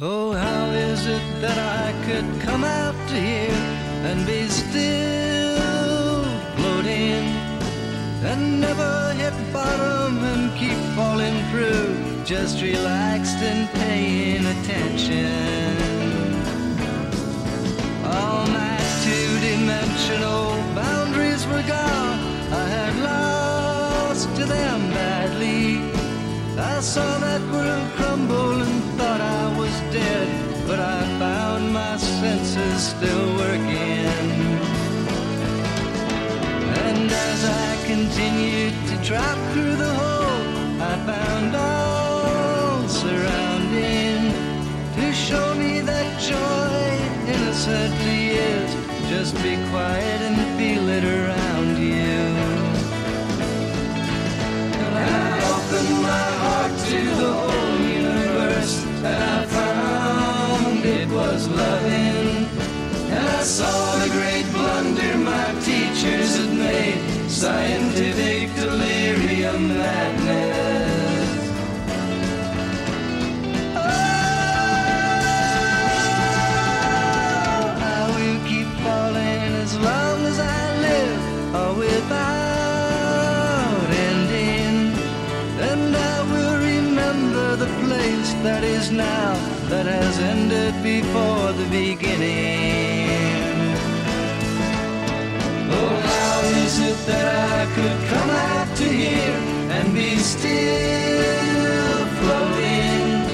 Oh, how is it that I could come out to here and be still floating and never hit bottom and keep falling through, just relaxed and paying attention? All my two-dimensional boundaries were gone. I had lost to them badly. I saw that world crumble still working. And as I continued to drop through the hole, I found all surrounding to show me that joy innocently is. Just be quiet and feel it around you. And I opened my heart to the whole universe, was loving. And I saw the great blunder my teachers that is now, that has ended before the beginning. Oh, how is it that I could come out to here and be still floating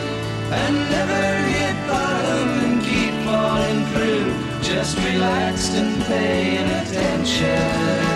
and never hit bottom and keep falling through, just relaxed and paying attention?